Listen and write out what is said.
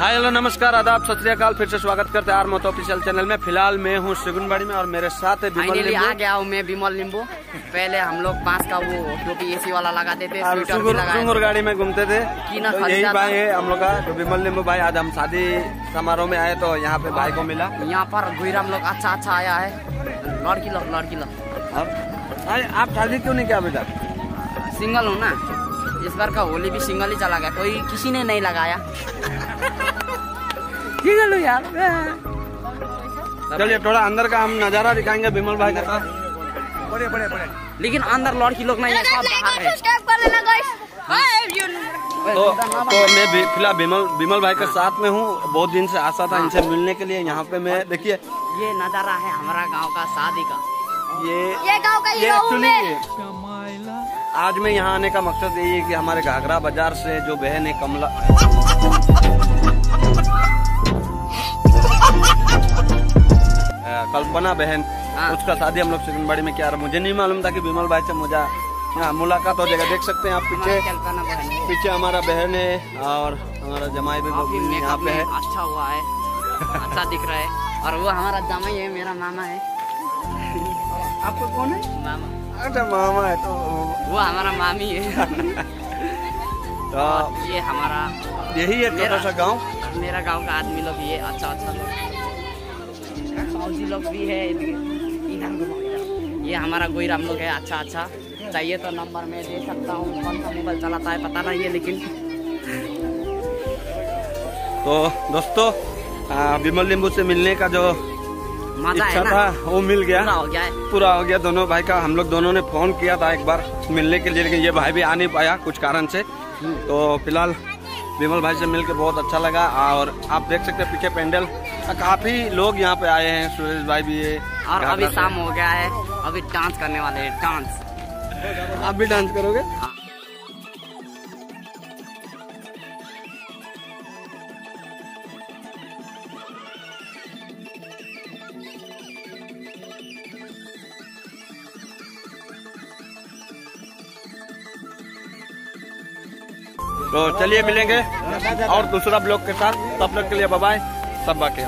Hello नमस्कार आदाब सत फिर से स्वागत करते हैं आर मोतो ऑफिशियल चैनल में। फ़िलहाल मैं हूँ सिगुनबाड़ी में और मेरे साथ है विमल फाइनली आ गया हूँ मैं विमल नींबू पहले हम लोग बाँस का वो जो कि एसी वाला लगाते थे सुंगुर गाड़ी में घूमते थे। तो यही भाई है हम लोग का तो विमल नींबू भाई आज हम शादी समारोह में आए तो यहाँ पे भाई को मिला। यहाँ पर गुईराम लोग अच्छा अच्छा आया है। लड़की लोग लड़की लोग आप शादी क्यों नहीं किया अभी तक सिंगल हूँ ना। इस बार का होली भी सिंगल ही चला गया। कोई किसी ने नहीं लगाया। सिंगल यार चलिए थोड़ा अंदर का हम नज़ारा दिखाएँगे विमल भाई के साथ। बड़े बड़े बड़े लेकिन अंदर लड़की लोग नहीं है सब बाहर है। तो तो मैं भी फ़िलहाल विमल विमल भाई के साथ में हूँ। बहुत दिन से आशा था इनसे मिलने के लिए। यहाँ पे मैं देखिए। ये नज़ारा है हमारा गाँव का शादी का। ये ये गाँव का ये आज मैं यहाँ आने का मकसद यही है कि हमारे घाघरा बाज़ार से जो बहन है कमला। कल्पना बहन हाँ। उसका शादी हम लोग सिकंदबाड़ी में किया मुझे नहीं मालूम था कि विमल भाई से मुझे यहाँ मुलाकात हो जाएगा। देख सकते हैं आप पीछे कल्पना बहन पीछे हमारा बहन है और हमारा जमाई भी यहाँ पे है। अच्छा हुआ है अच्छा दिख रहा है। और वो हमारा जमाई है मेरा मामा है। आपको कौन है? मामा। अच्छा मामा है तो वो हमारा मामी है। तो ये हमारा यही है छोटा मेरा- सा गाँव। मेरा गाँव का आदमी लोग ये अच्छा अच्छा लोग। फौजी लोग भी है। ये हमारा गोईराम लोग है अच्छा अच्छा। चाहिए तो नंबर में दे सकता हूँ कौन सा मोबाइल चलाता है पता नहीं है लेकिन। तो दोस्तों विमल नींबू से मिलने का जो मज़ा इच्छा था वो मिल गया। पूरा हो गया है। पूरा हो गया दोनों भाई का। हम लोग दोनों ने फ़ोन किया था एक बार मिलने के लिए लेकिन ये भाई भी आ नहीं पाया कुछ कारण से। तो फ़िलहाल विमल भाई से मिलके बहुत अच्छा लगा। और आप देख सकते हैं पीछे पेंडल। काफ़ी लोग यहाँ पे आए हैं। सुरेश भाई भी है और अभी शाम हो गया है। अभी डांस करने वाले हैं डांस। आप भी डांस करोगे? तो चलिए मिलेंगे और दूसरा ब्लॉग के साथ। तब तक के लिए बाय सब बाकी